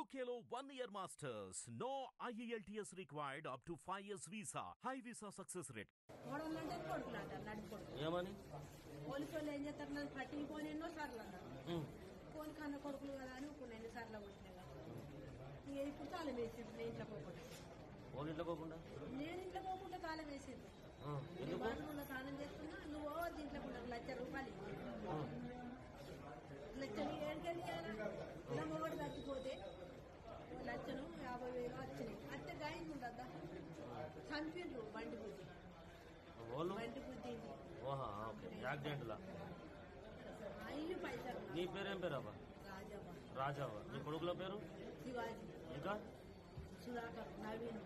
UKLO one year masters. No IELTS required up to 5 years visa. High visa success rate. కోడలంటే కొడుకులాట నడి కొడుకు. ఏమని? Police వాళ్ళు ఏం చేస్తారు నన్ను పట్టికి పోని ఎన్నో సార్లు అన్నారు. పోని కన్న కొడుకులు కదా అని కొన్ని ఎన్ని సార్లు కొట్టినా ఇప్పుడు తాళం వేసింది నేను ఇంట్లో పోకుండా. ఓన్ ఇంట్లో పోకుండా? నేను ఇంట్లో పోకుండా తాళం వేసింది బాత్రూంలో స్నానం చేస్తున్నా నువ్వు ఓ దీంట్లో కూడా లక్ష రూపాయలు లక్షలు యాభై వేలు వచ్చినాయి అత్తే గాయం ఉండద్దా చంపిండ్రు బండి బుద్ధి. బండి లా అయ్యి పైసలు. నీ పేరేం పేరు అబ్బా? రాజవ్వ. రాజావా నీ కొడుకుల పేరు? శివాజీ. ఇంకా? సుధాకర్ నవీన్.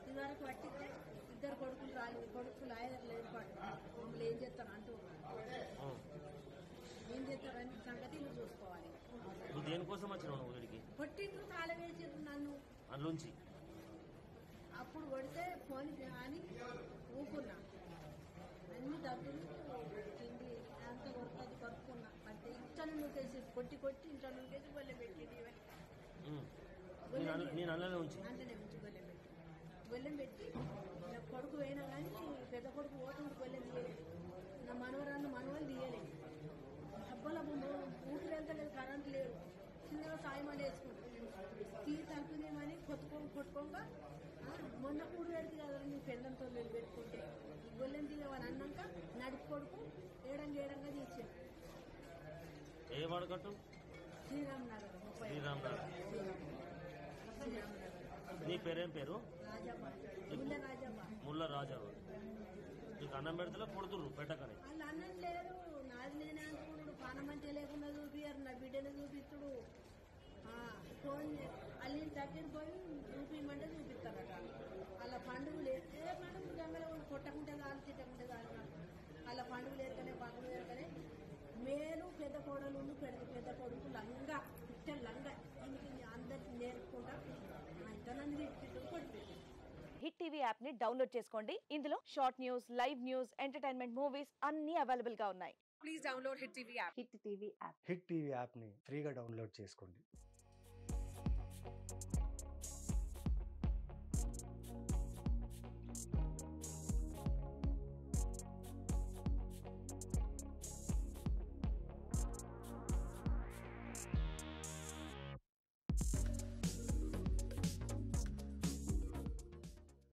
ఇదివరకు పట్టిస్తే ఇద్దరు కొడుకులు రాలేదు కొడుకులు ఆయనలు ఏర్పాటు మమ్మల్ని ఏం చేస్తారు అంటూ. ఏం చేస్తారని సంగతి చూసుకోవాలి. నువ్వు దేనికోసం వచ్చినావు కొట్టిండ్రు తాళం వేసిండ్రు నన్ను. అందులోంచి అప్పుడు కొడితే ఫోన్ అని ఊకున్నా. అన్ని డబ్బులు తిండి అంత కొడుతుంది కొడుకున్నా అంటే ఇంట్లో నూకేసి కొట్టి కొట్టి ఇంట్లో నూకేసి గొల్లె పెట్టింది అంటనే ఉంచి గొల్లెం పెట్టి. గొల్లెం పెట్టి కొడుకు పోయినా కానీ పెద్ద కొడుకు పోతుంది గొల్లెం నా మనవరాన్ని చిన్నగా సాయమని వేసుకుంటాం తీ తలుపునేమని కొట్టుకో కొట్టుకోగా మొన్న కూడు పెడితే కదా నీ పెళ్ళంతో పెట్టుకుంటే ఈ గొల్లెం తీయమని అన్నాక నడుపు కొడుకు ఏడంగా ఏడంగా తీసాడు ఏ వాడకట్టు శ్రీరామ్ నగర్ శ్రీరామ్ నగర్. నీ పేరేం పేరు? ముల్ల రాజావా నీకు అన్నం పెడితే కొడుతుర్రు పెట్టకని. వాళ్ళు అన్నం లేరు నాది నేనే చే- వాళ్ళ దగ్గర పోయి చూపించమంటే చూపిస్తారట. వాళ్ళ పండుగలు ఏ పండుగ గంగలో కొట్టకుంటే కాదు తిట్టకుంటే కాదు. వాళ్ళ పండుగలు ఏరుకనే పండుగ ఏరుకనే మేలు పెద్ద కోడలు పెద్ద పెద్ద కొడుకు లంగా పిట్ట లంగా. అందరికి నేర్పుకుంటా ఇంతనంది తిట్టు కొట్టిపెట్టి హిట్ టీవీ యాప్ని డౌన్లోడ్ చేసుకోండి. ఇందులో short news live news entertainment movies అన్ని అవైలబుల్గా ఉన్నాయి. please download Hit TV app. Hit TV app. Hit TV యాప్ని ఫ్రీగా డౌన్లోడ్ చేసుకోండి. Thank you.